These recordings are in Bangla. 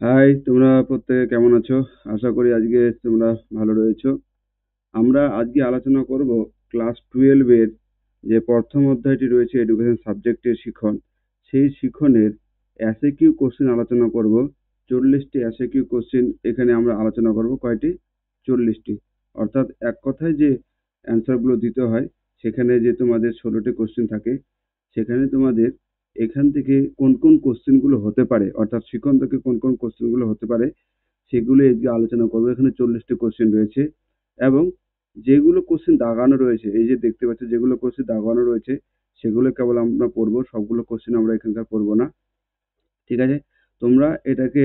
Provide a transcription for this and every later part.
হাই তোমরা প্রত্যেকে কেমন আছো? আশা করি আজকে তোমরা ভালো রয়েছো। আমরা আজকে আলোচনা করব ক্লাস টুয়েলভের যে প্রথম অধ্যায়টি রয়েছে এডুকেশন সাবজেক্টের শিখন। সেই শিখনের অ্যাসে কিউ কোশ্চেন আলোচনা করব। চল্লিশটি অ্যাসে কিউ কোশ্চেন এখানে আমরা আলোচনা করব, কয়টি? চল্লিশটি। অর্থাৎ এক কথায় যে অ্যান্সারগুলো দিতে হয়, সেখানে যে তোমাদের ষোলোটি কোশ্চেন থাকে, সেখানে তোমাদের এখান থেকে কোন কোন কোশ্চেনগুলো হতে পারে, অর্থাৎ শিখন থেকে কোন কোন কোশ্চেনগুলো হতে পারে, সেগুলো আজকে আলোচনা করব। এখানে চল্লিশটি কোশ্চেন রয়েছে এবং যেগুলো কোশ্চেন দাগানো রয়েছে, এই যে দেখতে পাচ্ছ যেগুলো কোশ্চেন দাগানো রয়েছে, সেগুলো কেবল আমরা পড়ব, সবগুলো কোশ্চেন আমরা এখানকার পড়ব না। ঠিক আছে? তোমরা এটাকে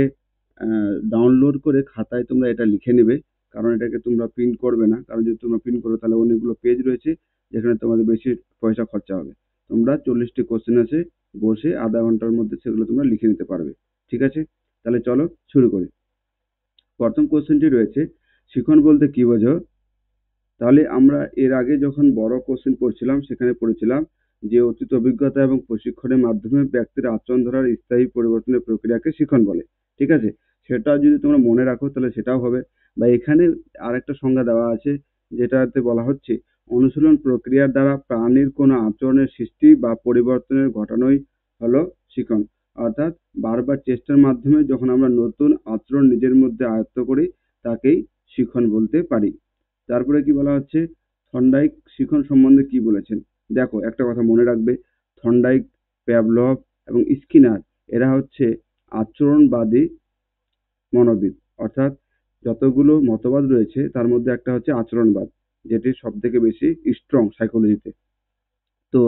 ডাউনলোড করে খাতায় তোমরা এটা লিখে নেবে, কারণ এটাকে তোমরা প্রিন্ট করবে না। কারণ যদি তোমরা প্রিন্ট করো, তাহলে অনেকগুলো পেজ রয়েছে, যেখানে তোমাদের বেশি পয়সা খরচা হবে। তোমরা চল্লিশটি কোশ্চেন আছে বসে আধা ঘণ্টার মধ্যে সেগুলো তোমরা লিখে নিতে পারবে। ঠিক আছে? তাহলে চলো শুরু করি। প্রথম কোশ্চেনটি রয়েছে, শিখন বলতে কি বোঝো? তাহলে আমরা এর আগে যখন বড় কোশ্চেন পড়ছিলাম, সেখানে পড়েছিলাম যে অতীত অভিজ্ঞতা এবং প্রশিক্ষণের মাধ্যমে ব্যক্তির আচরণ ধরার স্থায়ী পরিবর্তনের প্রক্রিয়াকে শিখন বলে। ঠিক আছে? সেটা যদি তোমরা মনে রাখো, তাহলে সেটাও হবে। বা এখানে আরেকটা সংজ্ঞা দেওয়া আছে, যেটাতে বলা হচ্ছে অনুশীলন প্রক্রিয়ার দ্বারা প্রাণীর কোনো আচরণের সৃষ্টি বা পরিবর্তনের ঘটানোই হলো শিখন। অর্থাৎ বারবার চেষ্টার মাধ্যমে যখন আমরা নতুন আচরণ নিজের মধ্যে আয়ত্ত করি, তাকেই শিখন বলতে পারি। তারপরে কি বলা হচ্ছে? থন্ডাইক শিখন সম্বন্ধে কি বলেছেন? দেখো, একটা কথা মনে রাখবে। থন্ডাইক, প্যাভলভ এবং স্কিনার, এরা হচ্ছে আচরণবাদী মনোবিদ। অর্থাৎ যতগুলো মতবাদ রয়েছে, তার মধ্যে একটা হচ্ছে আচরণবাদ। যেটি সব থেকে বেশি স্ট্রং সাইকোলজিতে তো।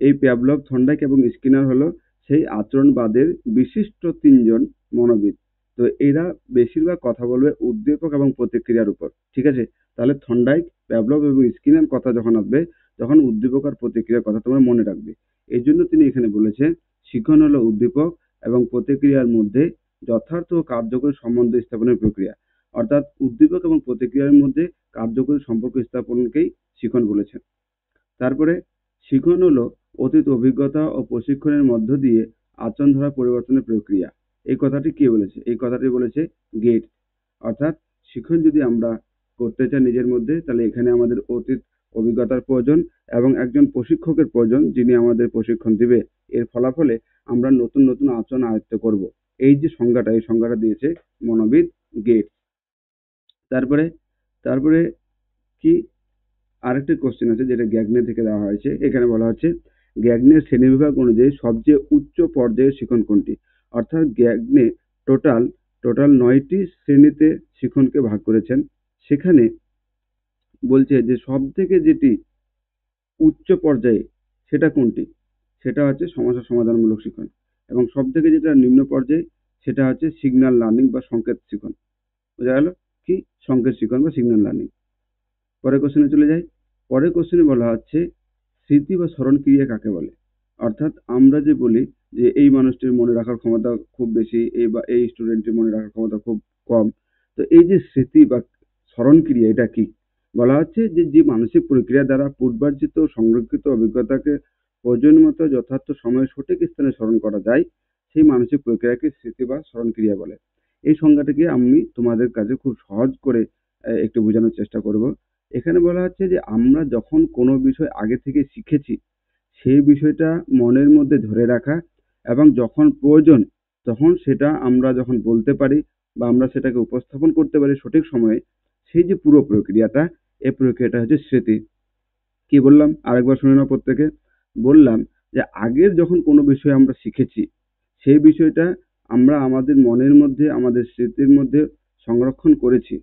এই প্যাভলভ থন্ডাইক এবং স্কিনার হলো সেই আচরণবাদের বিশিষ্ট তিনজন মনোবিদ। তো এরা বেশিরভাগ কথা বলবে উদ্দীপক এবং প্রতিক্রিয়ার উপর। ঠিক আছে? তাহলে থন্ডাইক প্যাভলভ এবং স্কিনার কথা যখন আসবে, তখন উদ্দীপক আর প্রতিক্রিয়ার কথা তোমরা মনে রাখবে। এই জন্য তিনি এখানে বলেছেন, শিখন হলো উদ্দীপক এবং প্রতিক্রিয়ার মধ্যে যথার্থ কার্যকরী সম্বন্ধ স্থাপনের প্রক্রিয়া। অর্থাৎ উদ্দীপক এবং প্রতিক্রিয়ার মধ্যে কার্যকরী সম্পর্ক স্থাপনকেই শিখন বলেছেন। তারপরে শিখন হলো অতীত অভিজ্ঞতা ও প্রশিক্ষণের মধ্য দিয়ে আচরণ ধরা পরিবর্তনের প্রক্রিয়া। এই কথাটি কে বলেছে? এই কথাটি বলেছে গেট। অর্থাৎ শিখন যদি আমরা করতে চাই নিজের মধ্যে, তাহলে এখানে আমাদের অতীত অভিজ্ঞতার প্রয়োজন এবং একজন প্রশিক্ষকের প্রয়োজন যিনি আমাদের প্রশিক্ষণ দিবে। এর ফলাফলে আমরা নতুন নতুন আচরণ আয়ত্ত করব। এই যে সংজ্ঞাটা, এই সংজ্ঞাটা দিয়েছে মনোবিদ গেট। তারপরে তারপরে কি আরেকটি কোশ্চেন আছে যেটা গ্যাগনে থেকে দেওয়া হয়েছে। এখানে বলা হচ্ছে গ্যাগনের শ্রেণীবিভাগ অনুযায়ী সবচেয়ে উচ্চ পর্যায়ের শিখন কোনটি? অর্থাৎ গ্যাগনে টোটাল টোটাল নয়টি শ্রেণীতে শিখনকে ভাগ করেছেন। সেখানে বলছে যে সব থেকে যেটি উচ্চ পর্যায়ে, সেটা কোনটি? সেটা হচ্ছে সমস্যা সমাধানমূলক শিখন। এবং সব থেকে যেটা নিম্ন পর্যায়ে, সেটা হচ্ছে সিগন্যাল লার্নিং বা সংকেত শিখন। বোঝা গেল? কি? সংকেত শিখন বা সিগন্যাল লার্নিং পরের কোশ্চেনে চলে যাই। পরের কোশ্চেনে বলা হচ্ছে, স্মৃতি বা স্মরণ ক্রিয়া কাকে বলে? অর্থাৎ আমরা যে বলি যে এই মানুষটির মনে রাখার ক্ষমতা খুব বেশি, এই বা এই স্টুডেন্টের মনে রাখার ক্ষমতা খুব কম। তো এই যে স্মৃতি বা স্মরণ ক্রিয়া, এটা কি? বলা হচ্ছে যে যে মানসিক প্রক্রিয়া দ্বারা পূর্বার্জিত, সংরক্ষিত অভিজ্ঞতাকে প্রয়োজন মতো যথার্থ সময়ে সঠিক স্থানে স্মরণ করা যায়, সেই মানসিক প্রক্রিয়াকে স্মৃতি বা স্মরণ ক্রিয়া বলে। এই সংজ্ঞাটাকে আমি তোমাদের কাছে খুব সহজ করে একটু বোঝানোর চেষ্টা করব। এখানে বলা হচ্ছে যে, আমরা যখন কোনো বিষয় আগে থেকে শিখেছি, সেই বিষয়টা মনের মধ্যে ধরে রাখা এবং যখন প্রয়োজন তখন সেটা আমরা যখন বলতে পারি বা আমরা সেটাকে উপস্থাপন করতে পারি সঠিক সময়ে, সেই যে পুরো প্রক্রিয়াটা এই প্রক্রিয়াটা হচ্ছে স্মৃতি। কি বললাম? আরেকবার শুনে নাও প্রত্যেকে। বললাম যে, আগের যখন কোনো বিষয় আমরা শিখেছি, সেই বিষয়টা আমরা আমাদের মনের মধ্যে, আমাদের স্মৃতির মধ্যে সংরক্ষণ করেছি,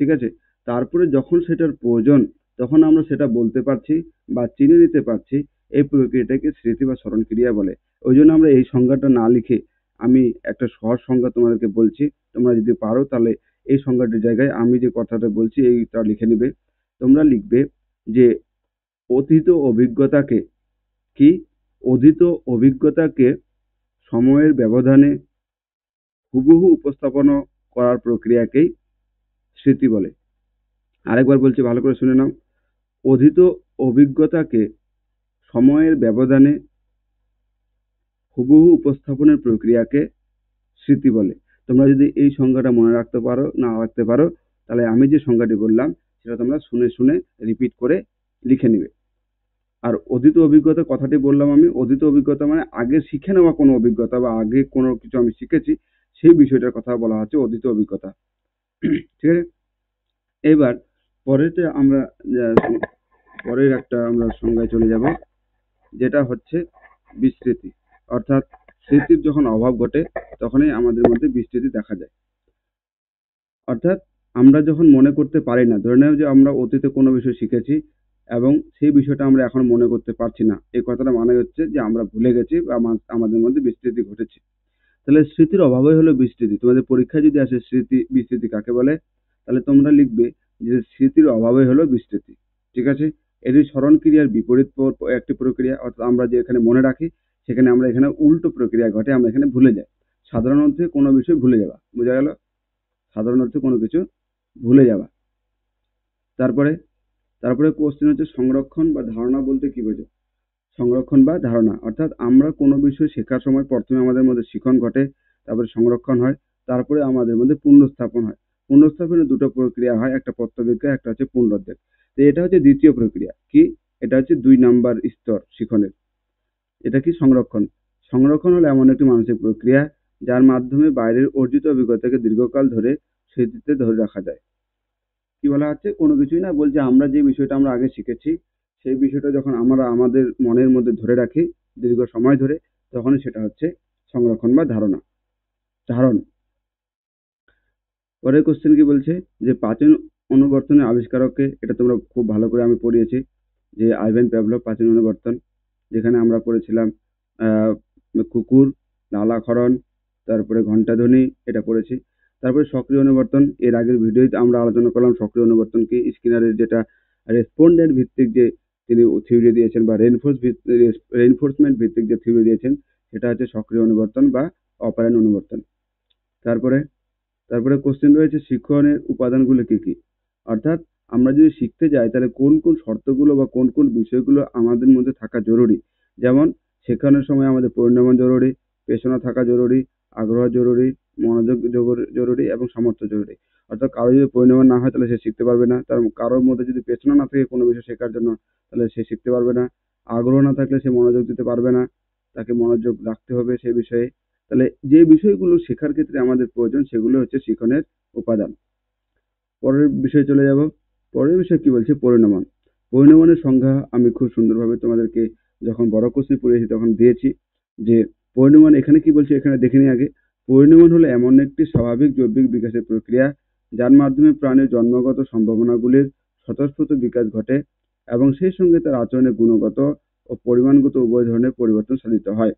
ঠিক আছে? তারপরে যখন সেটার প্রয়োজন, তখন আমরা সেটা বলতে পারছি বা চিনে নিতে পারছি, এই প্রক্রিয়াটাকে স্মৃতি বা স্মরণ ক্রিয়া বলে। ওই জন্য আমরা এই সংজ্ঞাটা না লিখে আমি একটা সহজ সংজ্ঞা তোমাদেরকে বলছি। তোমরা যদি পারো তাহলে এই সংজ্ঞাটির জায়গায় আমি যে কথাটা বলছি, এইটা লিখে নিবে। তোমরা লিখবে যে অতীত অভিজ্ঞতাকে কি? অধীত অভিজ্ঞতাকে সময়ের ব্যবধানে হুবহু উপস্থাপনা করার প্রক্রিয়াকেই স্মৃতি বলে। আরেকবার বলছি, ভালো করে শুনে নাও। অধীত অভিজ্ঞতাকে সময়ের ব্যবধানে হুবহু উপস্থাপনের প্রক্রিয়াকে স্মৃতি বলে। তোমরা যদি এই সংজ্ঞাটা মনে রাখতে পারো, না রাখতে পারো, তাহলে আমি যে সংজ্ঞাটি বললাম, সেটা তোমরা শুনে শুনে রিপিট করে লিখে নিবে। আর অতীত অভিজ্ঞতা কথাটি বললাম আমি। অতীত অভিজ্ঞতা মানে আগে শিখে নেওয়া কোনো অভিজ্ঞতা বা আগে কোনো কিছু আমি শিখেছি সেই বিষয়টার কথা বলা হচ্ছে, অতীত অভিজ্ঞতা। ঠিক আছে? এবার পরেতে আমরা পরের একটা আমরা সংজ্ঞায় চলে যাব, যেটা হচ্ছে বিস্তৃতি। অর্থাৎ স্মৃতির যখন অভাব ঘটে, তখনই আমাদের মধ্যে বিস্তৃতি দেখা যায়। অর্থাৎ আমরা যখন মনে করতে পারি না, ধরে নাও যে আমরা অতীতে কোনো বিষয় শিখেছি এবং সেই বিষয়টা আমরা এখন মনে করতে পারছি না, এই কথাটা মানে হচ্ছে যে আমরা ভুলে গেছি বা আমাদের মধ্যে বিস্তৃতি ঘটেছে। তাহলে স্মৃতির অভাবই হলো বিস্তৃতি। তোমাদের পরীক্ষায় যদি আসে স্মৃতি, বিস্তৃতি কাকে বলে? তাহলে তোমরা লিখবে যে স্মৃতির অভাবই হলো বিস্তৃতি। ঠিক আছে? এটি স্মরণ ক্রিয়ার বিপরীত একটি প্রক্রিয়া, অর্থাৎ আমরা যে এখানে মনে রাখি, সেখানে আমরা এখানে উল্টো প্রক্রিয়া ঘটে, আমরা এখানে ভুলে যাই। সাধারণ অর্থে কোনো বিষয় ভুলে যাওয়া বোঝা গেল? সাধারণ অর্থে কোনো কিছু ভুলে যাওয়া তারপরে তারপরে কোশ্চেন হচ্ছে সংরক্ষণ বা ধারণা বলতে কি বোঝো? সংরক্ষণ বা ধারণা। অর্থাৎ আমরা কোনো বিষয় শেখার সময় প্রথমে আমাদের মধ্যে শিখন ঘটে, তারপরে সংরক্ষণ হয়, তারপরে আমাদের মধ্যে পুনঃস্থাপন হয়। পুনঃস্থাপনের দুটো প্রক্রিয়া হয়, একটা পত্রবিজ্ঞা, একটা হচ্ছে পুনরুদ্ধার তো এটা হচ্ছে দ্বিতীয় প্রক্রিয়া। কি? এটা হচ্ছে দুই নাম্বার স্তর শিখনের। এটা কি? সংরক্ষণ। সংরক্ষণ হলো এমন একটি মানসিক প্রক্রিয়া, যার মাধ্যমে বাইরের অর্জিত অভিজ্ঞতাকে দীর্ঘকাল ধরে স্মৃতিতে ধরে রাখা যায়। কি বলা হচ্ছে? কোনো কিছুই না বলছে, আমরা যে বিষয়টা আমরা আগে শিখেছি সেই বিষয়টা যখন আমরা আমাদের মনের মধ্যে ধরে রাখি, দীর্ঘ সময় ধরে তখনই সেটা হচ্ছে সংরক্ষণ বা ধারণা। ধারণ। পরের কোশ্চেন কি বলছে? যে প্রাচীন অনুবর্তনের আবিষ্কারককে, এটা তোমরা খুব ভালো করে আমি পড়িয়েছি, যে আইভেন প্যাভলভ প্রাচীন অনুবর্তন, যেখানে আমরা পড়েছিলাম কুকুর লালাক্ষরণ তারপরে ঘণ্টাধ্বনি, এটা পড়েছি। তারপরে সক্রিয় অনুবর্তন, এর আগের ভিডিওতে আমরা আলোচনা করলাম সক্রিয় অনুবর্তন কি স্কিনারের যেটা রেসপন্ডেন্ট ভিত্তিক যে তিনি থিওরি দিয়েছেন বা রেনফোর্স রেনফোর্সমেন্ট ভিত্তিক যে থিওরি দিয়েছেন, সেটা হচ্ছে সক্রিয় অনুবর্তন বা অপারেন্ট অনুবর্তন। তারপরে তারপরে কোশ্চেন রয়েছে শিক্ষণের উপাদানগুলো কি কি? অর্থাৎ আমরা যদি শিখতে যাই, তাহলে কোন কোন শর্তগুলো বা কোন কোন বিষয়গুলো আমাদের মধ্যে থাকা জরুরি? যেমন, শেখানোর সময় আমাদের পরিণামন জরুরি পেছনা থাকা জরুরি, আগ্রহ জরুরি, মনোযোগ জরুরি এবং সামর্থ্য জরুরি। অর্থাৎ কারও যদি পরিণামন না হয়, তাহলে সে শিখতে পারবে না। তার কারোর মধ্যে যদি পেছনা না থাকে কোনো বিষয় শেখার জন্য, তাহলে সে শিখতে পারবে না। আগ্রহ না থাকলে সে মনোযোগ দিতে পারবে না। তাকে মনোযোগ রাখতে হবে সেই বিষয়ে। তাহলে যে বিষয়গুলো শেখার ক্ষেত্রে আমাদের প্রয়োজন, সেগুলো হচ্ছে শিখনের উপাদান। পরের বিষয়ে চলে যাব। পরের বিষয় কি বলছে? পরিণমন। পরিণমনের সংজ্ঞা আমি খুব সুন্দরভাবে তোমাদেরকে যখন বড় কোশ্চেন পড়িয়েছি, তখন দিয়েছি যে পরিণমন এখানে কি বলছে? এখানে দেখে নিই আগে। পরিণমন হলো এমন একটি স্বাভাবিক জৈবিক বিকাশের প্রক্রিয়া যার মাধ্যমে প্রাণীর জন্মগত সম্ভাবনাগুলির স্বতঃস্ফূর্ত বিকাশ ঘটে এবং সেই সঙ্গে তার আচরণের গুণগত ও পরিমাণগত উভয় ধরনের পরিবর্তন সাধিত হয়।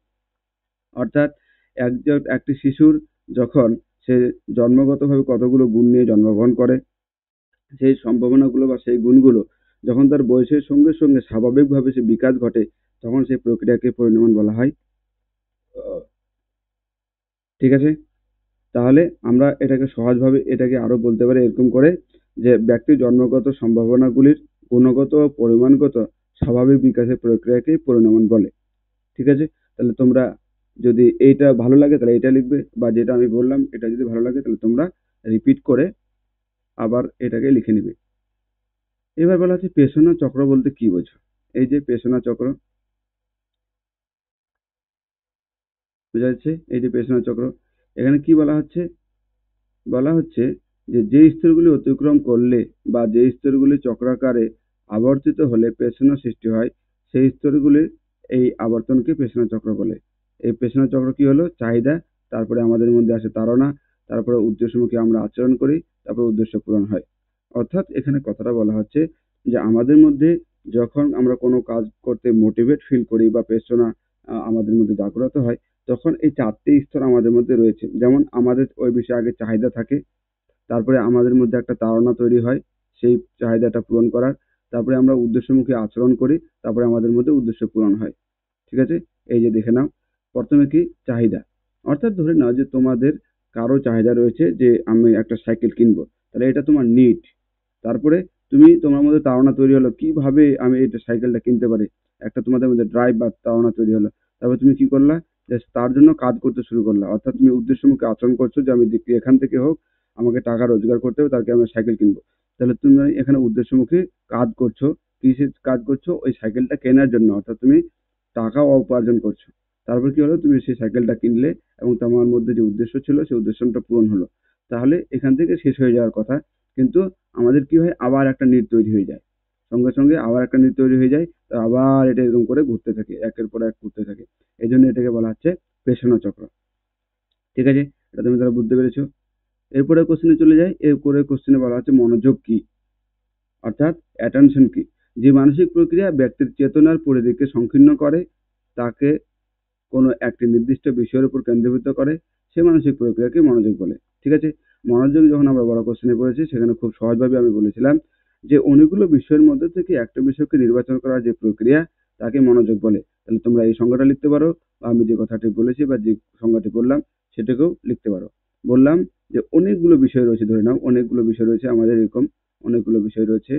অর্থাৎ একজন একটি শিশুর যখন সে জন্মগতভাবে কতগুলো গুণ নিয়ে জন্মগ্রহণ করে, সেই সম্ভাবনাগুলো বা সেই গুণগুলো যখন তার বয়সের সঙ্গে সঙ্গে স্বাভাবিকভাবে সে বিকাশ ঘটে, তখন সেই প্রক্রিয়াকে পরিণমন বলা হয়। ঠিক আছে? তাহলে আমরা এটাকে সহজভাবে এটাকে আরও বলতে পারি এরকম করে যে ব্যক্তির জন্মগত সম্ভাবনাগুলির গুণগত ও পরিমাণগত স্বাভাবিক বিকাশের প্রক্রিয়াকেই পরিণমন বলে। ঠিক আছে? তাহলে তোমরা যদি এইটা ভালো লাগে তাহলে এটা লিখবে বা যেটা আমি বললাম এটা যদি ভালো লাগে তাহলে তোমরা রিপিট করে আবার এটাকে লিখে নিবে। এবার বলা হচ্ছে পেশনা চক্র বলতে কি বোঝো? এই যে পেশনা চক্র। বোঝা যাচ্ছে? এই যে পেশনা চক্র। এখানে কি বলা হচ্ছে? বলা হচ্ছে যে যে স্তরগুলি অতিক্রম করলে বা যে স্তরগুলি চক্রাকারে আবর্তিত হলে পেশনা সৃষ্টি হয়, সেই স্তরগুলির এই আবর্তনকে পেশনা চক্র বলে। এই পেশনা চক্র কি হলো? চাহিদা, তারপরে আমাদের মধ্যে আসে তাড়না, তারপরে উদ্দেশ্যমুখী আমরা আচরণ করি, তারপরে উদ্দেশ্য পূরণ হয়। অর্থাৎ এখানে কথাটা বলা হচ্ছে যে, আমাদের মধ্যে যখন আমরা কোনো কাজ করতে মোটিভেট ফিল করি বা পেশনা আমাদের মধ্যে জাগ্রত হয় তখন এই চারটি স্তর আমাদের মধ্যে রয়েছে। যেমন আমাদের ওই বিষয়ে আগে চাহিদা থাকে, তারপরে আমাদের মধ্যে একটা তাড়না তৈরি হয়, সেই চাহিদাটা পূরণ করার। তারপরে আমরা উদ্দেশ্যমুখী আচরণ করি, তারপরে আমাদের মধ্যে উদ্দেশ্য পূরণ হয়। ঠিক আছে? এই যে দেখে নাও। প্রথমে কি? চাহিদা। অর্থাৎ ধরে নাও যে তোমাদের কারও চাহিদা রয়েছে যে আমি একটা সাইকেল কিনবো, তাহলে এটা তোমার নিট তারপরে তুমি তোমার মধ্যে তাড়না তৈরি হলো, কীভাবে আমি এটা সাইকেলটা কিনতে পারি? একটা তোমাদের মধ্যে ড্রাইভ বা তাড়না তৈরি হলো। তারপর তুমি কি করলা? তার জন্য কাজ করতে শুরু করলাম। অর্থাৎ তুমি উদ্দেশ্যমুখী আচরণ করছ যে আমি এখান থেকে হোক, আমাকে টাকা রোজগার করতে হবে তাকে আমি সাইকেল কিনবো। তাহলে তুমি এখানে উদ্দেশ্যমুখী কাজ করছ কিসের কাজ করছ? ওই সাইকেলটা কেনার জন্য। অর্থাৎ তুমি টাকা উপার্জন করছ। তারপর কি হলো? তুমি সেই সাইকেলটা কিনলে এবং তোমার মধ্যে যে উদ্দেশ্য ছিল, সেই উদ্দেশ্যটা পূরণ হলো। তাহলে এখান থেকে শেষ হয়ে যাওয়ার কথা। কিন্তু আমাদের কি হয়? আবার একটা নিট তৈরি হয়ে যায়। সঙ্গে সঙ্গে আবার একটা নিট তৈরি হয়ে যায়, তো আবার এটা এরকম করে ঘুরতে থাকে, একের পর এক ঘুরতে থাকে। এই জন্য এটাকে বলা হচ্ছে পেছানো চক্র। ঠিক আছে? এটা তুমি তারা বুঝতে পেরেছ? এরপরে কোশ্চেনে চলে যায় এরপরে কোশ্চেনে বলা হচ্ছে মনোযোগ কি? অর্থাৎ অ্যাটেনশন কি? যে মানসিক প্রক্রিয়া ব্যক্তির চেতনার পরিধিকে সংকীর্ণ করে, তাকে কোনো একটি নির্দিষ্ট বিষয়ের উপর কেন্দ্রীভূত করে, সে মানসিক প্রক্রিয়াকে মনোযোগ বলে। ঠিক আছে? মনোযোগ যখন আমরা বড় কোশ্চেনে পড়েছি, সেখানে খুব সহজভাবে আমি বলেছিলাম যে অনেকগুলো বিষয়ের মধ্যে থেকে একটা বিষয়কে নির্বাচন করার যে প্রক্রিয়া, তাকে মনোযোগ বলে। তাহলে তোমরা এই সংজ্ঞাটা লিখতে পারো, বা আমি যে কথাটি বলেছি বা যে সংজ্ঞাটি বললাম, সেটাকেও লিখতে পারো। বললাম যে অনেকগুলো বিষয় রয়েছে, ধরে নাও, অনেকগুলো বিষয় রয়েছে আমাদের এরকম, অনেকগুলো বিষয় রয়েছে।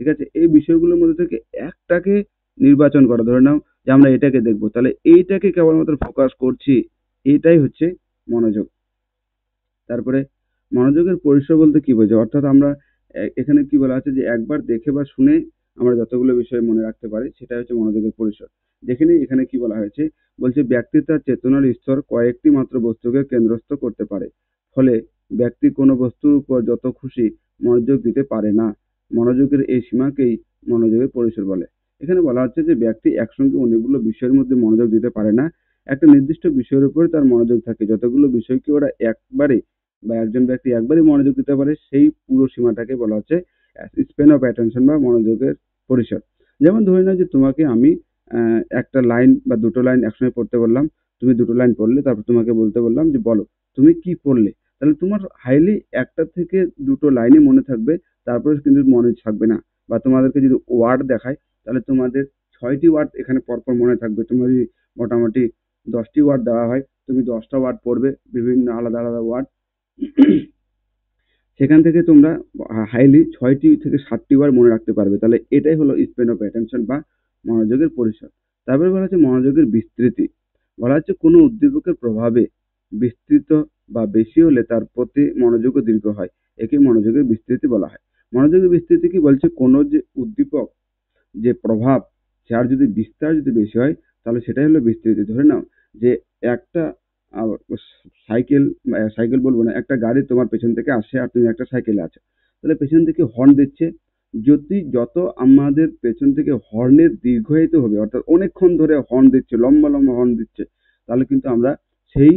ঠিক আছে? এই বিষয়গুলোর মধ্যে থেকে একটাকে নির্বাচন করা, ধরে নাও যে আমরা এটাকে দেখব। তাহলে এইটাকে কেবলমাত্র ফোকাস করছি, এটাই হচ্ছে মনোযোগ। তারপরে মনোযোগের পরিসর বলতে কি বোঝায়? অর্থাৎ আমরা এখানে কি বলা আছে যে একবার দেখে বা শুনে আমরা যতগুলো বিষয় মনে রাখতে পারি সেটা হচ্ছে মনোযোগের পরিসর। দেখে নিই এখানে কি বলা হয়েছে। বলছে, ব্যক্তি তার চেতনার স্তর কয়েকটি মাত্র বস্তুকে কেন্দ্রস্থ করতে পারে, ফলে ব্যক্তি কোনো বস্তুর উপর যত খুশি মনোযোগ দিতে পারে না। মনোযোগের এই সীমাকেই মনোযোগের পরিসর বলে। এখানে বলা হচ্ছে যে ব্যক্তি একসঙ্গে অনেকগুলো বিষয়ের মধ্যে মনোযোগ দিতে পারে না। একটা নির্দিষ্ট বিষয়ের উপরে তার মনোযোগ থাকে। যতগুলো বিষয়কে ওরা একবারে বা একজন ব্যক্তি একবারই মনোযোগ দিতে পারে, সেই পুরো সীমাটাকে বলা হচ্ছে স্পেন অফ অ্যাটেনশন বা মনোযোগের পরিসর। যেমন ধরে নাও যে তোমাকে আমি একটা লাইন বা দুটো লাইন একসঙ্গে পড়তে বললাম, তুমি দুটো লাইন পড়লে, তারপর তোমাকে বলতে বললাম যে বলো, তুমি কি পড়লে? তাহলে তোমার হাইলি একটা থেকে দুটো লাইনই মনে থাকবে, তারপরে কিন্তু মনে থাকবে না। বা তোমাদেরকে যদি ওয়ার্ড দেখায়, তাহলে তোমাদের ছয়টি ওয়ার্ড এখানে পরপর মনে থাকবে। তোমার যদি মোটামুটি দশটি ওয়ার্ড দেওয়া হয়, তুমি দশটা ওয়ার্ড পড়বে, বিভিন্ন আলাদা আলাদা ওয়ার্ড সেখান থেকে তোমরা হাইলি ছয়টি থেকে সাতটি বার মনে রাখতে পারবে। তাহলে এটাই হলো স্পেন অফ অ্যাটেনশন বা মনোযোগের পরিসর। তারপরে বলা হচ্ছে মনোযোগের বিস্তৃতি। বলা হচ্ছে কোনো উদ্দীপকের প্রভাবে বিস্তৃত বা বেশি হলে তার প্রতি মনোযোগও দীর্ঘ হয়। একে মনোযোগের বিস্তৃতি বলা হয়। মনোযোগের বিস্তৃতি কি? বলছে কোনো যে উদ্দীপক, যে প্রভাব, যার যদি বিস্তার যদি বেশি হয়, তাহলে সেটাই হলো বিস্তৃতি। ধরে নাও যে একটা সাইকেল সাইকেল বলব না, একটা গাড়ি তোমার পেছন থেকে আসে আর তুমি একটা সাইকেলে আছো। তাহলে পেছন থেকে হর্ন দিচ্ছে। যদি যত আমাদের পেছন থেকে হর্নের দীর্ঘায়িত হবে, অর্থাৎ অনেকক্ষণ ধরে হর্ন দিচ্ছে, লম্বা লম্বা হর্ন দিচ্ছে, তাহলে কিন্তু আমরা সেই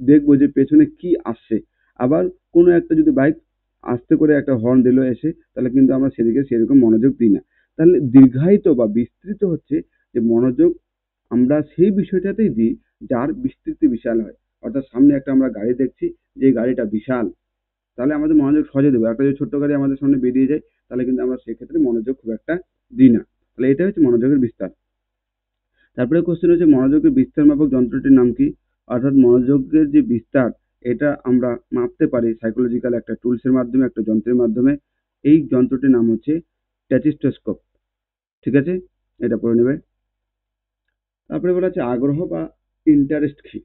দেখব যে পেছনে কি আসছে। আবার কোনো একটা যদি বাইক আস্তে করে একটা হর্ন দিল এসে, তাহলে কিন্তু আমরা সেদিকে সেরকম মনোযোগ দিই না। তাহলে দীর্ঘায়িত বা বিস্তৃত হচ্ছে যে মনোযোগ আমরা সেই বিষয়টাতেই দিই যার বিস্তৃতি বিশাল হয়। অর্থাৎ সামনে একটা আমরা গাড়ি দেখছি, যে গাড়িটা বিশাল। তাহলে আমাদের মনোযোগ সহজে দেবো। একটা যদি ছোট্ট গাড়ি আমাদের সামনে বেরিয়ে যায়, তাহলে কিন্তু আমরা সেক্ষেত্রে মনোযোগ খুব একটা দিই না। তাহলে এটা হচ্ছে মনোযোগের বিস্তার। তারপরে কোশ্চেন হচ্ছে, মনোযোগের বিস্তার মাপক যন্ত্রটির নাম কি? অর্থাৎ মনোযোগের যে বিস্তার, এটা আমরা মাপতে পারি সাইকোলজিক্যাল একটা টুলসের মাধ্যমে, একটা যন্ত্রের মাধ্যমে। এই যন্ত্রটির নাম হচ্ছে ট্যাচিস্টোস্কোপ ঠিক আছে? এটা পড়ে নেবে। তারপরে বলা হচ্ছে, আগ্রহ বা ইন্টারেস্ট কি?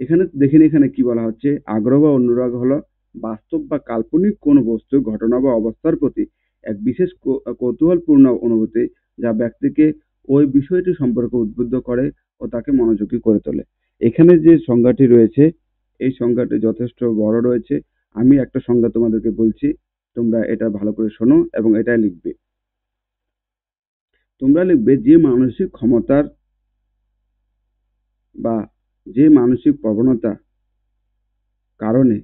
এখানে দেখে নিন এখানে কি বলা হচ্ছে। আগ্রহ বা অনুরাগ হলো বাস্তব বা কাল্পনিক কোনো বস্তু, ঘটনা বা অবস্থার প্রতি এক বিশেষ কৌতূহলপূর্ণ অনুভূতি যা ব্যক্তিকে ওই বিষয়টি সম্পর্কে উদ্বুদ্ধ করে ও তাকে মনোযোগী করে তোলে। এখানে যে সংজ্ঞাটি রয়েছে, এই সংজ্ঞাটি যথেষ্ট বড় রয়েছে। আমি একটা সংজ্ঞা তোমাদেরকে বলছি, তোমরা এটা ভালো করে শোনো এবং এটাই লিখবে। তোমরা লিখবে যে মানসিক ক্ষমতার বা যে মানসিক প্রবণতা কারণে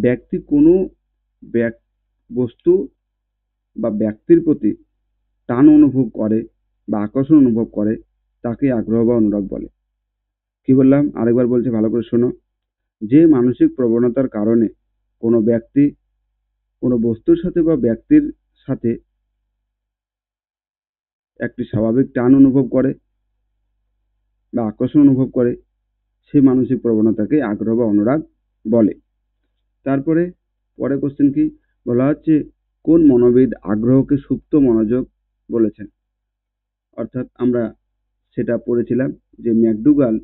ব্যক্তি কোনো ব্যক- বস্তু বা ব্যক্তির প্রতি টান অনুভব করে বা আকর্ষণ অনুভব করে, তাকে আগ্রহ বা অনুরাগ বলে। কি বললাম? আরেকবার বলছি, ভালো করে শোনো। যে মানসিক প্রবণতার কারণে কোনো ব্যক্তি, কোনো বস্তুর সাথে বা ব্যক্তির সাথে একটি স্বাভাবিক টান অনুভব করে বা আকর্ষণ অনুভব করে সেই মানসিক প্রবণতাকে আগ্রহ বা অনুরাগ বলে। তারপরে পরে কোশ্চেন কি? বলা হচ্ছে, কোন মনোবিদ আগ্রহকে সুপ্ত মনোযোগ বলেছেন? অর্থাৎ আমরা সেটা পড়েছিলাম যে ম্যাকডুগাল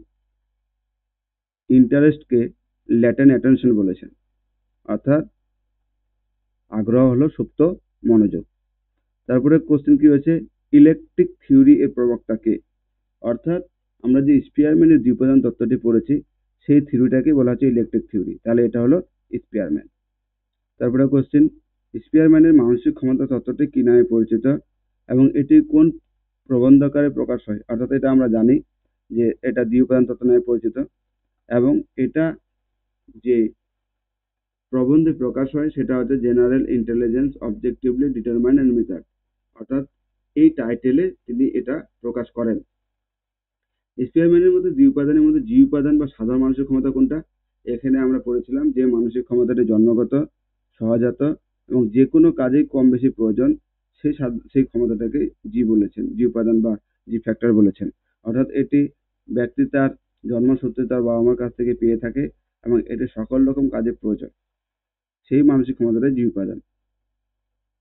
ইন্টারেস্টকে ল্যাটেন অ্যাটেনশন বলেছেন। অর্থাৎ আগ্রহ হলো সুপ্ত মনোযোগ। তারপরে কোশ্চেন কি হয়েছে? ইলেকট্রিক থিওরি এর প্রবক্তাকে। অর্থাৎ আমরা যে স্পিয়ারম্যানের দ্বিপ্রধান তত্ত্বটি পড়েছি, সেই থিওরিটাকে বলা হচ্ছে ইলেকট্রিক থিওরি তাহলে এটা হলো স্পিয়ারম্যান তারপরে কোশ্চেন স্পিয়ারম্যানের মানসিক ক্ষমতা তত্ত্বটি কী নামে পরিচিত এবং এটি কোন প্রবন্ধকারে প্রকাশ হয়? অর্থাৎ এটা আমরা জানি যে এটা দ্বিপ্রধান তত্ত্ব নামে পরিচিত এবং এটা যে প্রবন্ধে প্রকাশ হয় সেটা হচ্ছে general intelligence objectively determine and measure অর্থাৎ এই টাইটেলে তিনি এটা প্রকাশ করেন। স্পিয়ারম্যানের মধ্যে দুই উপাদানের মধ্যে জি উপাদান বা সাধারণ মানুষের ক্ষমতা কোনটা? এখানে আমরা পড়েছিলাম যে মানসিক ক্ষমতাটি জন্মগত, সহজাত এবং যে কোনো কাজেই কম বেশি প্রয়োজন সেই সেই ক্ষমতাটাকে জি বলেছেন, জি উপাদান বা জি ফ্যাক্টর বলেছেন। অর্থাৎ এটি ব্যক্তি তার জন্মসূত্রে তার বাবা মার কাছ থেকে পেয়ে থাকে এবং এটি সকল রকম কাজে প্রয়োজন। সেই মানসিক ক্ষমতাটাই জি উপাদান।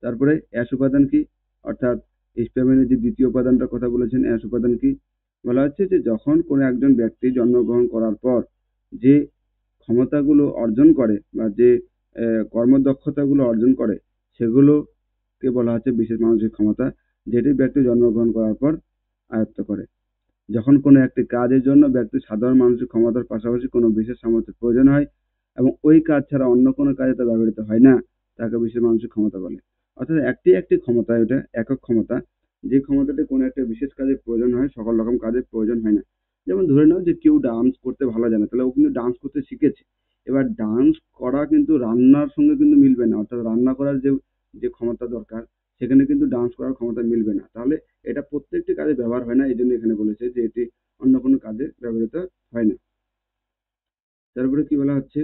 তারপরে অ্যাস উপাদান কি? অর্থাৎ স্পিয়ারম্যানের যে দ্বিতীয় উপাদানটার কথা বলেছেন অ্যাস উপাদান কি? বলা হচ্ছে যে যখন কোনো একজন ব্যক্তি জন্মগ্রহণ করার পর যে ক্ষমতাগুলো অর্জন করে বা যে কর্মদক্ষতাগুলো অর্জন করে, সেগুলোকে বলা হচ্ছে বিশেষ মানসিক ক্ষমতা, যেটি ব্যক্তি জন্মগ্রহণ করার পর আয়ত্ত করে। যখন কোনো একটি কাজের জন্য ব্যক্তি সাধারণ মানসিক ক্ষমতার পাশাপাশি কোনো বিশেষ সামর্থ্যের প্রয়োজন হয় এবং ওই কাজ ছাড়া অন্য কোনো কাজে তা ব্যবহৃত হয় না, তাকে বিশেষ মানসিক ক্ষমতা বলে। অর্থাৎ একটি একটি ক্ষমতা, এটা একক ক্ষমতা যে ক্ষমতাটি কোনো একটা বিশেষ কাজে প্রয়োজন হয়, সকল রকম কাজের প্রয়োজন হয় না। যেমন ধরে নাও যে কেউ ডান্স করতে ভালো জানে, তাহলে ও কিন্তু ডান্স করতে শিখেছে। এবার ডান্স করা কিন্তু রান্নার সঙ্গে কিন্তু মিলবে না, অর্থাৎ রান্না করার যে যে ক্ষমতা দরকার, সেখানে কিন্তু ডান্স করার ক্ষমতা মিলবে না। তাহলে এটা প্রত্যেকটি কাজে ব্যবহার হয় না এই জন্য এখানে বলেছে যে এটি অন্য কোনো কাজে ব্যবহৃত হয় না। তারপরে কি বলা হচ্ছে?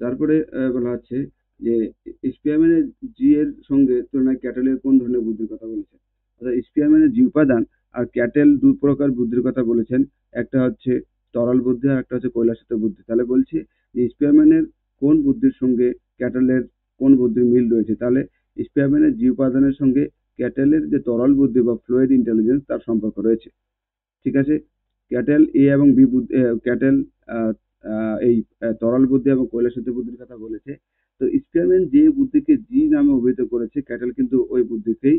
তারপরে বলা হচ্ছে যে স্পিয়ারম্যানের জি এর সঙ্গে তুলনায় ক্যাটেলের কোন ধরনের বুদ্ধির কথা বলেছেন? অর্থাৎ স্পিয়ারম্যানের জি উপাদান আর ক্যাটেল দু প্রকার বুদ্ধির কথা বলেছেন, একটা হচ্ছে তরল বুদ্ধি আর একটা হচ্ছে কৈলাসিত বুদ্ধি। তাহলে বলছি যে স্পিয়ারম্যানের কোন বুদ্ধির সঙ্গে ক্যাটেলের কোন বুদ্ধির মিল রয়েছে? তাহলে স্পিয়ারম্যানের জি উপাদানের সঙ্গে ক্যাটেলের যে তরল বুদ্ধি বা ফ্লুইড ইন্টেলিজেন্স তার সম্পর্ক রয়েছে। ঠিক আছে? ক্যাটেল এ এবং বি বুদ্ধি ক্যাটেল এই তরল বুদ্ধি এবং কৈলাসিত বুদ্ধির কথা বলেছে। তো স্পিয়ারম্যান যে বুদ্ধিকে জি নামে অভিহিত করেছে, ক্যাটেল কিন্তু ওই বুদ্ধিকেই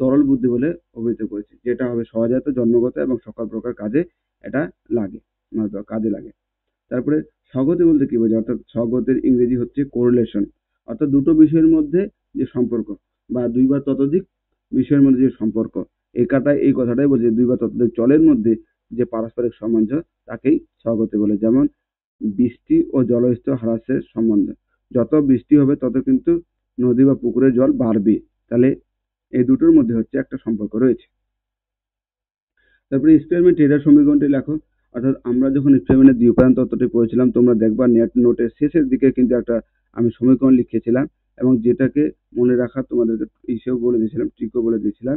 তরল বুদ্ধি বলে অভিহিত করেছে, যেটা হবে সহজাত, জন্মগত এবং সকল প্রকার কাজে এটা লাগে কাজে লাগে। তারপরে স্বগতি বলতে কি বোঝায়? অর্থাৎ স্বগতের ইংরেজি হচ্ছে কোরিলেশন অর্থাৎ দুটো বিষয়ের মধ্যে যে সম্পর্ক বা দুই বা ততোধিক বিষয়ের মধ্যে যে সম্পর্ক এই কথায় এই কথাটাই বলছে দুই বা ততোধিক চলের মধ্যে যে পারস্পরিক সম্বন্ধ তাকেই স্বগতি বলে। যেমন বৃষ্টি ও জলস্থ হ্রাসের সম্বন্ধ। যত বৃষ্টি হবে, তত কিন্তু নদী বা পুকুরের জল বাড়বে। তাহলে এই দুটোর মধ্যে হচ্ছে একটা সম্পর্ক রয়েছে। তারপরে স্পিয়ারম্যান টেরার সমীকরণটি লেখো। অর্থাৎ আমরা যখন স্পিয়ারম্যানের দ্বিউপাদান তত্ত্বটি পড়েছিলাম, তোমরা দেখবা নেট নোটের শেষের দিকে কিন্তু একটা আমি সমীকরণ লিখেছিলাম এবং যেটাকে মনে রাখা তোমাদের হিসেবে বলে দিয়েছিলাম ট্রিকও বলে দিয়েছিলাম।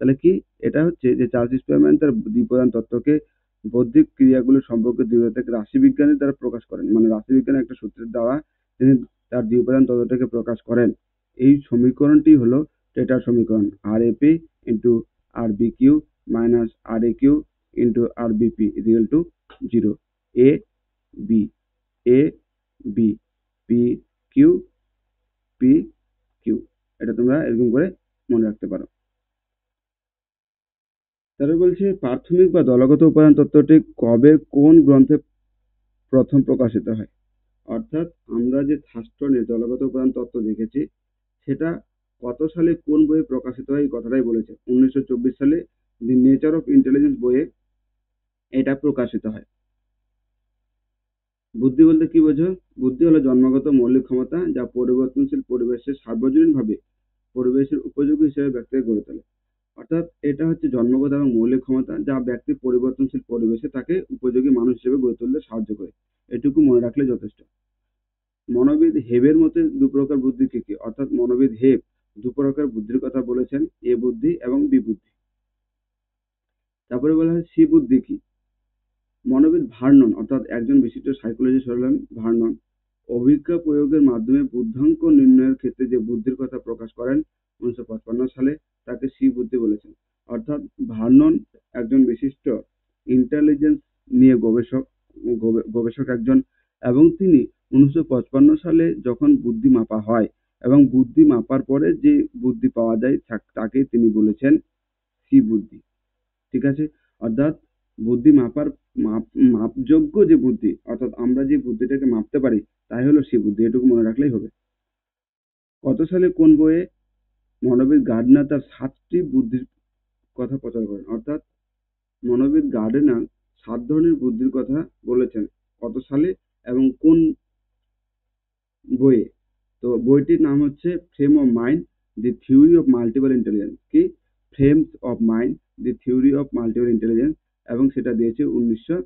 তাহলে কি? এটা হচ্ছে যে চার্লস স্পিয়ারম্যান তার দ্বিপ্রধান তত্ত্বকে বৌদ্ধিক ক্রিয়াগুলো সম্পর্কে দৃঢ়তাকে রাশিবিজ্ঞানের দ্বারা প্রকাশ করেন। মানে রাশিবিজ্ঞানের একটা সূত্রের দ্বারা তিনি তার দ্বিউপাদান তত্ত্বটাকে প্রকাশ করেন, এই সমীকরণটি হলো টেটার সমীকরণ R AP into R B Q minus R A Q into R BP equal to zero A B A B P Q P Q এটা তোমরা এরকম করে মনে রাখতে পারো। তারপরে বলছে, প্রাথমিক বা দলগত উপাদান তত্ত্বটি কবে কোন গ্রন্থে প্রথম প্রকাশিত হয়? অর্থাৎ আমরা যে থাস্টনের জলগত উপাদান তত্ত্ব দেখেছি, সেটা কত সালে কোন বইয়ে প্রকাশিত হয় এই কথাটাই বলেছে। উনিশশো চব্বিশ সালে দি নেচার অফ ইন্টেলিজেন্স বইয়ে এটা প্রকাশিত হয়। বুদ্ধি বলতে কি বোঝো? বুদ্ধি হলো জন্মগত মৌলিক ক্ষমতা যা পরিবর্তনশীল পরিবেশের সার্বজনীনভাবে পরিবেশের উপযোগী হিসেবে ব্যক্তিকে গড়ে তোলে। অর্থাৎ এটা হচ্ছে জন্মগত এবং মৌলিক ক্ষমতা যা ব্যক্তির পরিবর্তনশীল পরিবেশে তাকে উপযোগী মানুষ হিসেবে গড়ে তুলতে সাহায্য করে। এটুকু মনে রাখলে যথেষ্ট। মনোবিদ হেবের মতে দু প্রকার বুদ্ধি কি কি? অর্থাৎ মনোবিদ হেব দু প্রকার বুদ্ধির কথা বলেছেন, এ বুদ্ধি এবং বি বুদ্ধি। তারপরে বলা হয় সি বুদ্ধি কি? মনোবিদ ভার্নন, অর্থাৎ একজন বিশিষ্ট সাইকোলজিস্ট হলেন ভার্নন। অভিজ্ঞা প্রয়োগের মাধ্যমে বুদ্ধাঙ্ক নির্ণয়ের ক্ষেত্রে যে বুদ্ধির কথা প্রকাশ করেন, উনিশশো সালে তাকে সি বুদ্ধি বলেছেন। অর্থাৎ ভার্নন একজন বিশিষ্ট ইন্টেলিজেন্স নিয়ে গবেষক গবেষক একজন এবং তিনি উনিশশো সালে যখন বুদ্ধি মাপা হয় এবং বুদ্ধি মাপার পরে যে বুদ্ধি পাওয়া যায় তাক- তিনি বলেছেন সি বুদ্ধি। ঠিক আছে? অর্থাৎ বুদ্ধি মাপার মাপ, মাপযোগ্য যে বুদ্ধি, অর্থাৎ আমরা যে বুদ্ধিটাকে মাপতে পারি, তাই হলো সে বুদ্ধি। এটুকু মনে রাখলেই হবে। কত সালে কোন বইয়ে মনোবিদ গার্ডনার তার সাতটি বুদ্ধির কথা প্রচার করেন। অর্থাৎ মনোবিদ গার্ডেনার সাত ধরনের বুদ্ধির কথা বলেছেন কত সালে এবং কোন বইয়ে? তো বইটির নাম হচ্ছে frame of mind the theory of multiple intelligence কি? Frames of mind the theory of multiple intelligence এবং সেটা দিয়েছে উনিশশো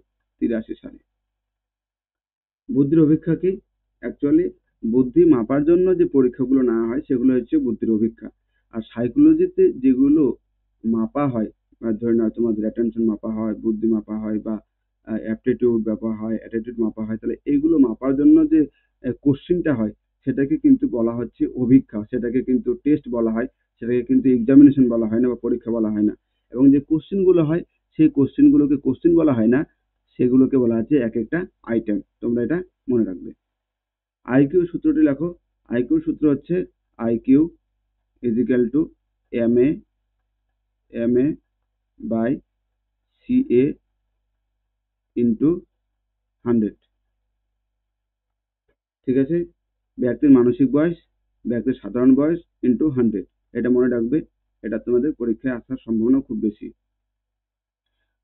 তিরাশি সালে। বুদ্ধির অভিক্ষা কি? অ্যাকচুয়ালি বুদ্ধি মাপার জন্য যে পরীক্ষাগুলো নেওয়া হয়, সেগুলো হচ্ছে বুদ্ধির অভিক্ষা। আর সাইকোলজিতে যেগুলো মাপা হয় ধরে নাও তোমাদের অ্যাটেনশন মাপা হয়, বুদ্ধি মাপা হয় বা অ্যাপটিটিউড মাপা হয় অ্যাটিটিউড মাপা হয়, তাহলে এইগুলো মাপার জন্য যে কোশ্চিনটা হয়, সেটাকে কিন্তু বলা হচ্ছে অভিক্ষা, সেটাকে কিন্তু টেস্ট বলা হয়, সেটাকে কিন্তু এক্সামিনেশন বলা হয় না বা পরীক্ষা বলা হয় না। এবং যে কোশ্চেনগুলো হয়, সেই কোশ্চেনগুলোকে কোশ্চেন বলা হয় না, সেগুলোকে বলা হচ্ছে এক একটা আইটেম তোমরা এটা মনে রাখবে। আইকিউ সূত্রটি লেখো। আইকিউ সূত্র হচ্ছে IQ equal to M A M A by C A into hundred ঠিক আছে? ব্যক্তির মানসিক বয়স, ব্যক্তির সাধারণ বয়স ইন্টু হান্ড্রেড এটা মনে রাখবে, এটা তোমাদের পরীক্ষায় আসার সম্ভাবনা খুব বেশি।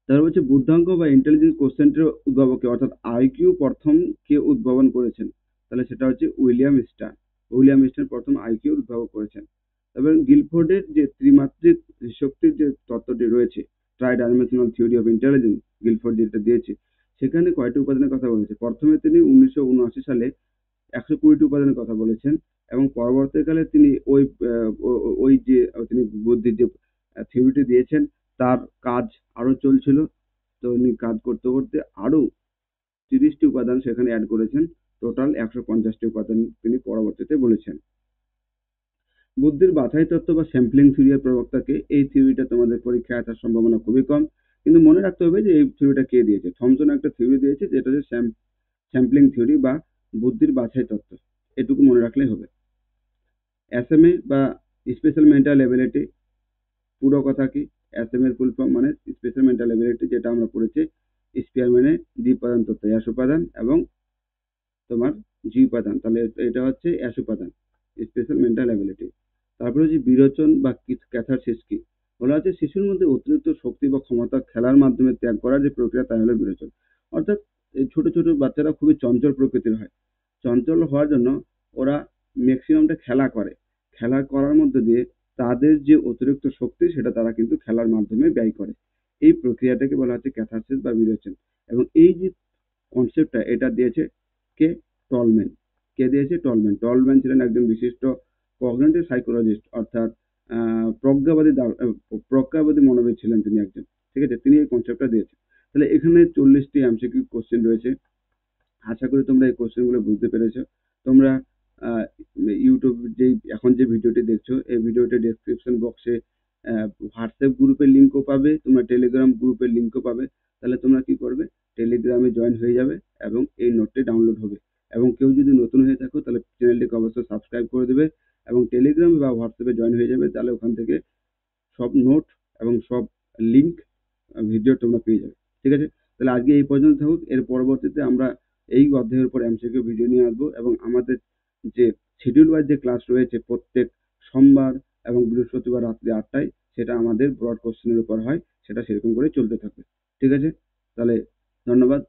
তারপর হচ্ছে বুদ্ধাঙ্ক বা ইন্টেলিজেন্স কোশ্চেনটির উদ্ভাবকে, অর্থাৎ আইকিউ প্রথম কে উদ্ভাবন করেছেন, তাহলে সেটা হচ্ছে উইলিয়াম স্টার। উইলিয়াম স্টার প্রথম আইকিউ উদ্ভাবন করেছেন। এবং গিলফোর্ডের যে ত্রিমাত্রিক শক্তির যে তত্ত্বটি রয়েছে tri dimensional theory of intelligence Guilford যেটা দিয়েছে, সেখানে কয়টি উপাদানের কথা বলেছে? প্রথমে তিনি উনিশশো উনআশি সালে একশো কুড়িটি উপাদানের কথা বলেছেন এবং পরবর্তীকালে তিনি ওই ওই যে, তিনি বুদ্ধির যে থিওরিটি দিয়েছেন, তার কাজ আরও চলছিল। তো উনি কাজ করতে করতে আরও তিরিশটি উপাদান সেখানে অ্যাড করেছেন। টোটাল একশো পঞ্চাশটি উপাদান তিনি পরবর্তীতে বলেছেন। বুদ্ধির বাছাই তত্ত্ব বা স্যাম্পলিং থিওরির প্রবক্তাকে এই থিওরিটা তোমাদের পরীক্ষায় আসার সম্ভাবনা খুবই কম। কিন্তু মনে রাখতে হবে যে এই থিওরিটা কে দিয়েছে? থমসন একটা থিওরি দিয়েছে যেটা হচ্ছে স্যাম্পলিং থিওরি বা বুদ্ধির বাছাই তত্ত্ব। এটুকু মনে রাখলেই হবে। এসএমএ বা স্পেশাল মেন্টাল এবিলিটি পুরো কথা কি? এসএম এর ফুল ফর্ম মানে স্পেশাল মেন্টাল এবিলিটি যেটা আমরা পড়েছি স্পিয়ারম্যানের দ্বিপাদান তত্ত্ব অ্যাস উপাদান এবং তোমার জি উপাদান। তাহলে এটা হচ্ছে অ্যাস উপাদান স্পেশাল মেন্টাল অ্যাবিলিটি তারপরে যে বিরোচন বা ক্যাথারসিস কি? বলা হচ্ছে শিশুর মধ্যে অতিরিক্ত শক্তি বা ক্ষমতা খেলার মাধ্যমে ত্যাগ করার যে প্রক্রিয়া, তাই হলো বিরোচন। অর্থাৎ এই ছোট ছোট বাচ্চারা খুবই চঞ্চল প্রকৃতির হয়। চঞ্চল হওয়ার জন্য ওরা ম্যাক্সিমামটা খেলা করে। খেলা করার মধ্যে দিয়ে তাদের যে অতিরিক্ত শক্তি, সেটা তারা কিন্তু খেলার মাধ্যমে ব্যয় করে। এই প্রক্রিয়াটাকে বলা হচ্ছে ক্যাথারসিস বা বিরোচন। এবং এই যে কনসেপ্টটা এটা দিয়েছে কে? টলম্যান। কে দিয়েছে? টলম্যান। টলম্যান ছিলেন একজন বিশিষ্ট কগনিটিভ সাইকোলজিস্ট অর্থাৎ প্রজ্ঞাবাদী প্রজ্ঞাবাদী মনোবিদ ছিলেন তিনি একজন। ঠিক আছে? তিনি এই কনসেপ্টটা দিয়েছেন। তাহলে এখানে চল্লিশটি এমসিকিউ কোশ্চেন রয়েছে। আশা করি তোমরা এই কোশ্চেনগুলো বুঝতে পেরেছ। তোমরা ইউটিউব যে এখন যে ভিডিওটি দেখছ, এই ভিডিওটি ডেসক্রিপশন বক্সে হোয়াটসঅ্যাপ গ্রুপের লিঙ্কও পাবে, তোমরা টেলিগ্রাম গ্রুপের লিঙ্কও পাবে। তাহলে তোমরা কি করবে? টেলিগ্রামে জয়েন হয়ে যাবে এবং এই নোটটি ডাউনলোড হবে। এবং কেউ যদি নতুন হয়ে থাকো, তাহলে চ্যানেলটিকে অবশ্যই সাবস্ক্রাইব করে দেবে। এবং টেলিগ্রাম বা হোয়াটসঅ্যাপে জয়েন হয়ে যাবে, তাহলে ওখান থেকে সব নোট এবং সব লিঙ্ক ভিডিও তোমরা পেয়ে যাবে। ঠিক আছে? তাহলে আজকে এই পর্যন্ত থাকুক। এর পরবর্তীতে আমরা এই অধ্যায়ের উপর এমসিকিউ ভিডিও নিয়ে আসব এবং আমাদের যে শিডিউল ওয়াইজ যে ক্লাস রয়েছে প্রত্যেক সোমবার এবং বৃহস্পতিবার রাত্রি আটটায়, সেটা আমাদের ব্রড কোশ্চেনের উপর হয়। সেটা সেরকম করে চলতে থাকবে। ঠিক আছে? তাহলে ধন্যবাদ।